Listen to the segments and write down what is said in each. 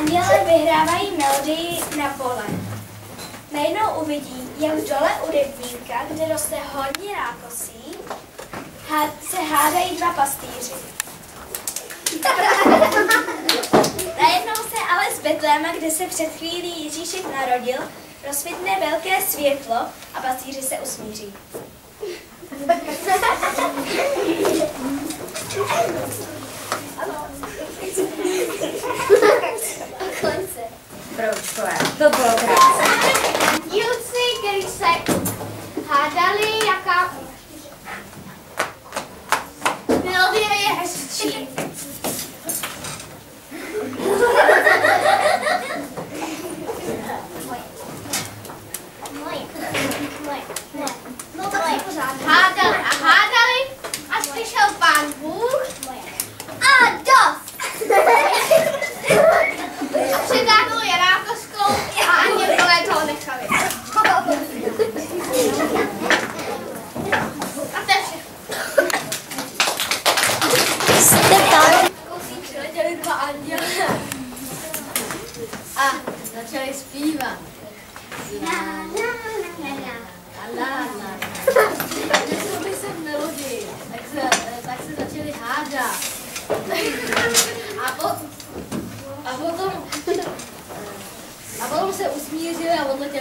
Anděle vyhrávají melodii na pole. Najednou uvidí, jak dole u rybníka, kde roste hodně rákosí, se hádají dva pastýři. Najednou se ale z Betléma, kde se před chvílí Ježíšek narodil, rozsvitne velké světlo a pastýři se usmíří. Broučkové, to bylo krásné. Dílci, kteří se hádali, jaká melodie je hezčí. Hádali a hádali, až přišel pán Bůh a dost. A přitáhnul je rákoskou a andělové toho nechali. A to je všechno. Kousí přiletěli dva anděle. A začali zpívat. La, la, la, la. La, la, la. Nesli se v melodii, tak se, tak se začali hádat. A, po, a potom a potom se usmířili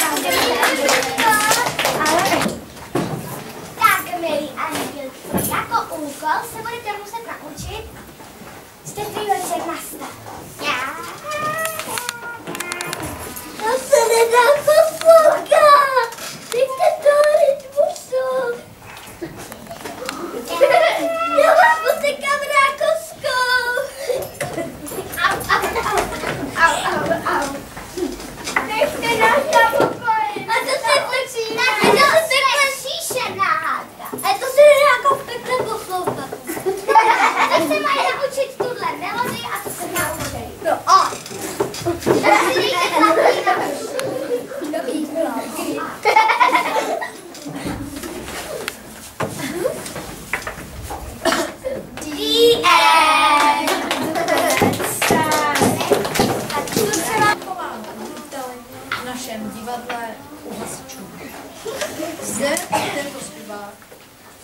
a odletěli do nebe. Tak, milí andělci, jako úkol se budete muset naučit štědrý večer nastat. Já. To se nedá poslouchat. Dejte to rytmu jsou. Já vás posekám rákoskou. Au, au, au, au, au, au. Nechte nás na pokoji. A to se tlačí. A to se tlačí hádka. A to se nedá jako v pekle poslouchat. A to se mají naučit tuhle melodii a to se naučí. No a. Tak si dejte chlapí na Dobrý, The end. A co se vám v našem divadle u hasičů. Zde tento zpěvák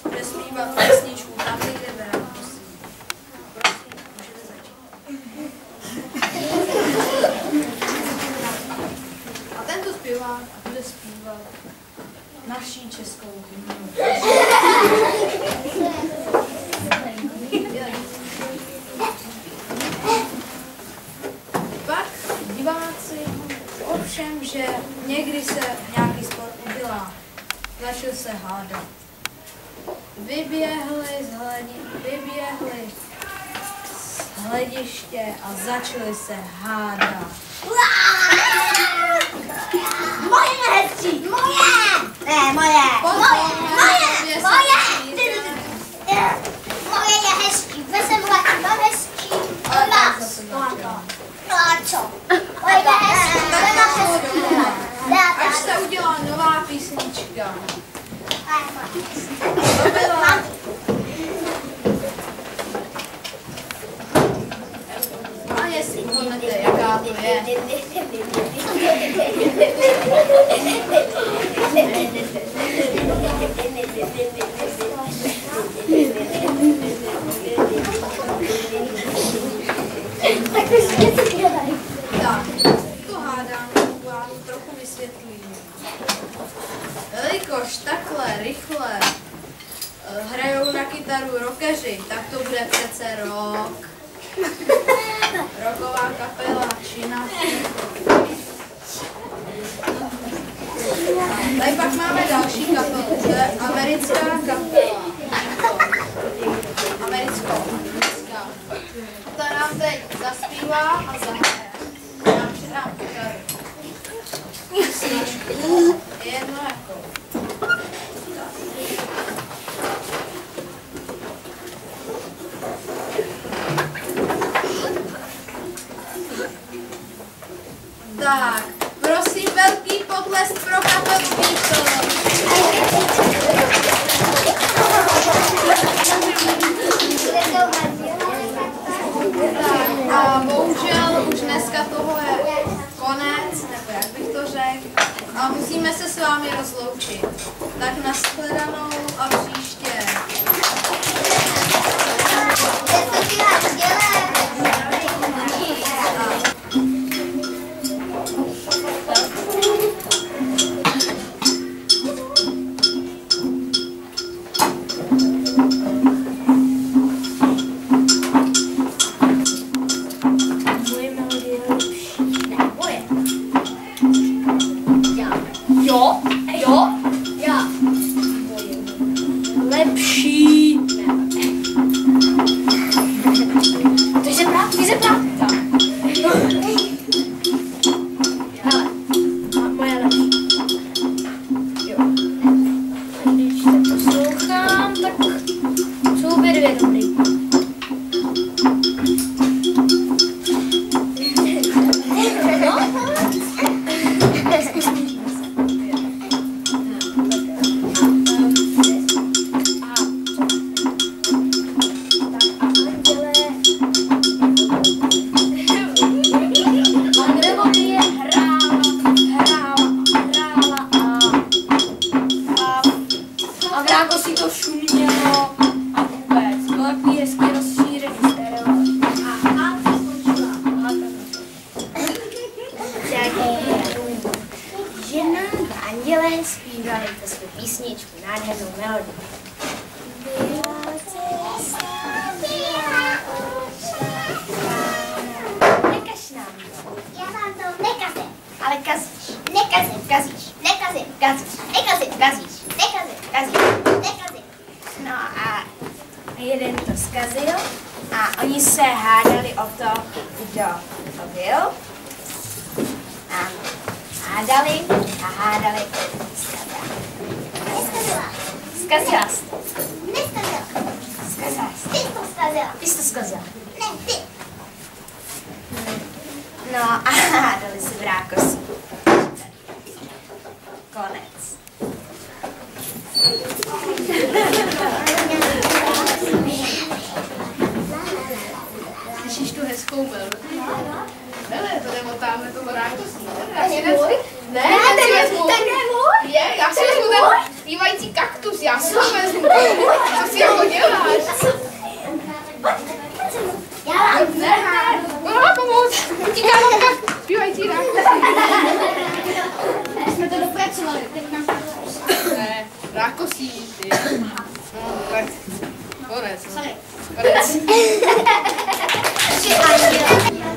bude zpívat písničku tam, kde berám, prosím. Prosím, můžete začít. A tento zpěvák bude zpívat naší českou hymnu. Pak diváci, ovšem, že někdy se nějaký sport udělá, začal se hádat. Vyběhli z, hledi, vyběhli z hlediště a začali se hádat. Moje hezčí! Moje! Ne, moje! Potom Moje! Moje! je Moje! se Moje je hezčí. Vezem vlaky, mám hezčí. Ale Od tak vás. zase začal. No a co? Moje je hezčí. Moje je hezčí. Dá, Až To je. Tak, to hádám, vám trochu rychle eh, hrajou na kytaru rockeři, tak to bude přece rock. Rocková kapela Čina. Tady pak máme další kapelu, to je americká kapela. Americkou. Ta nám teď zaspívá a zahraje. Já předám kytaru. Jedno jako. Tak, prosím velký potlesk pro kapelu Tak a bohužel už dneska toho je konec, nebo jak bych to řekl, a musíme se s vámi rozloučit. Tak nashledanou a příště. lepší. Ne. To je zebrá, to je zebrá. Že nám andělé zpívali to svou písničku, nádhernou melodii. Nekaž nám to. Já vám to nekazím. Ale kazíš. Nekazím. Kazíš. Nekazím. Kazíš. Nekazím. Kazíš. Nekazím. Kazíš. Nekazím. No a jeden to zkazil a oni se hádali o to, kdo to byl. A hádali a hádali. Zkazila. Neskazila. Zkazila jsi to. Neskazila. Zkazila jsi. Ty to zkazila. Ty jsi to zkazila. Ne, ty. No a hádali si v. Konec. Slyšíš tu hezkou? Hele, to rákosí. To můj? Ne, Ne, ten je- vezmu. ten je můj. Je, já si vezmu ten zpívající kaktus, já si ho vezmu. Co si jako děláš? Já vám Ne, ona pomoct. Utíká mamka, zpívající rákosí. jsme to dopracovali. Teď nám Ne, rákosí. No, tak, konec. no. Konec. Tři anděl.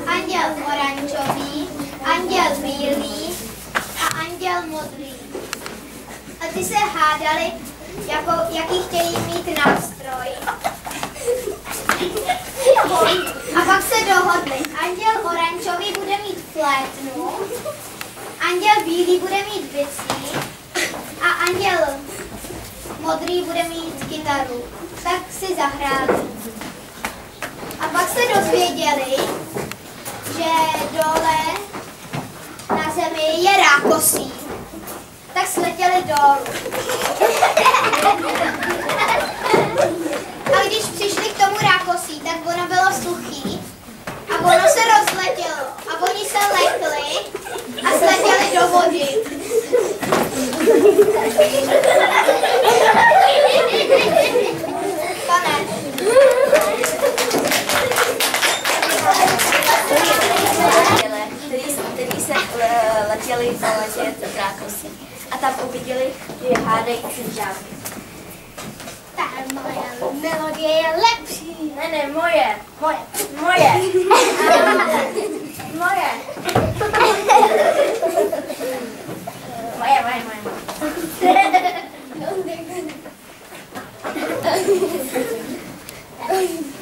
Anděl oranžový, anděl bílý a anděl modrý. A hádali, jako, jaký chtějí mít nástroj. A pak se dohodli. Anděl oranžový bude mít flétnu, anděl bílý bude mít bicí a anděl modrý bude mít kytaru. Tak si zahráli. A pak se dozvěděli, že dole na zemi je rákosí. Tak sletěli dolů. A když přišli k tomu rákosí, tak ono bylo suchý. A ono se rozletělo. a tam uviděli, že je hádající žáky. Ta moje melodie je lepší. Ne, ne, moje. Moje. Moje. moje. moje, moje, moje.